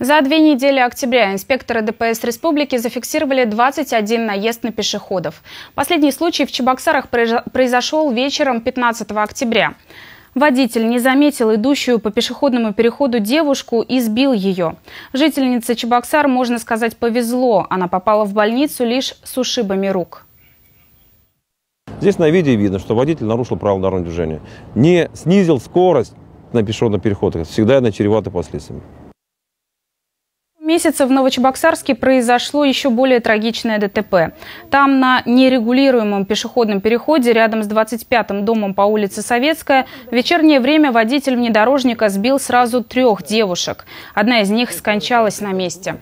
За две недели октября инспекторы ДПС республики зафиксировали 21 наезд на пешеходов. Последний случай в Чебоксарах произошел вечером 15 октября. Водитель не заметил идущую по пешеходному переходу девушку и сбил ее. Жительнице Чебоксар, можно сказать, повезло. Она попала в больницу лишь с ушибами рук. Здесь на видео видно, что водитель нарушил правила дорожного движения. Не снизил скорость на пешеходном переходе. Всегда это чревато последствиями месяце в Новочебоксарске произошло еще более трагичное ДТП. Там на нерегулируемом пешеходном переходе рядом с 25-м домом по улице Советская в вечернее время водитель внедорожника сбил сразу трех девушек. Одна из них скончалась на месте.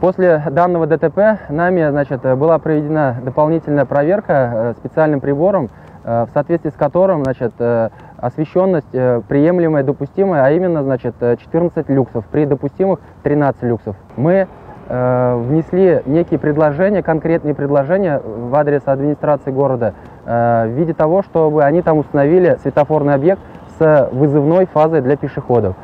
После данного ДТП нами значит, была проведена дополнительная проверка э, специальным прибором, э, в соответствии с которым значит, э, освещенность приемлемая, допустимая, а именно значит, 14 люксов, при допустимых 13 люксов. Мы внесли некие предложения, конкретные предложения в адрес администрации города в виде того, чтобы они там установили светофорный объект с вызывной фазой для пешеходов.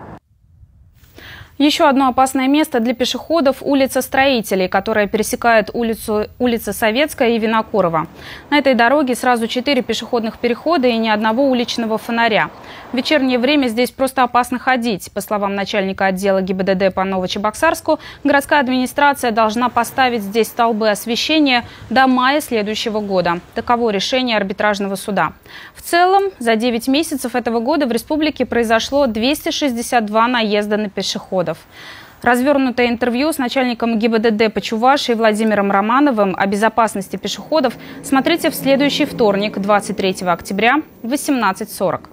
Еще одно опасное место для пешеходов – улица Строителей, которая пересекает улицу, улица Советская и Винокурова. На этой дороге сразу четыре пешеходных перехода и ни одного уличного фонаря. В вечернее время здесь просто опасно ходить. По словам начальника отдела ГИБДД по Новочебоксарску, городская администрация должна поставить здесь столбы освещения до мая следующего года. Таково решение арбитражного суда. В целом, за 9 месяцев этого года в республике произошло 262 наезда на пешеходов пешеходов. Развернутое интервью с начальником ГИБДД по Чувашии Владимиром Романовым о безопасности пешеходов смотрите в следующий вторник, 23 октября в 18.40.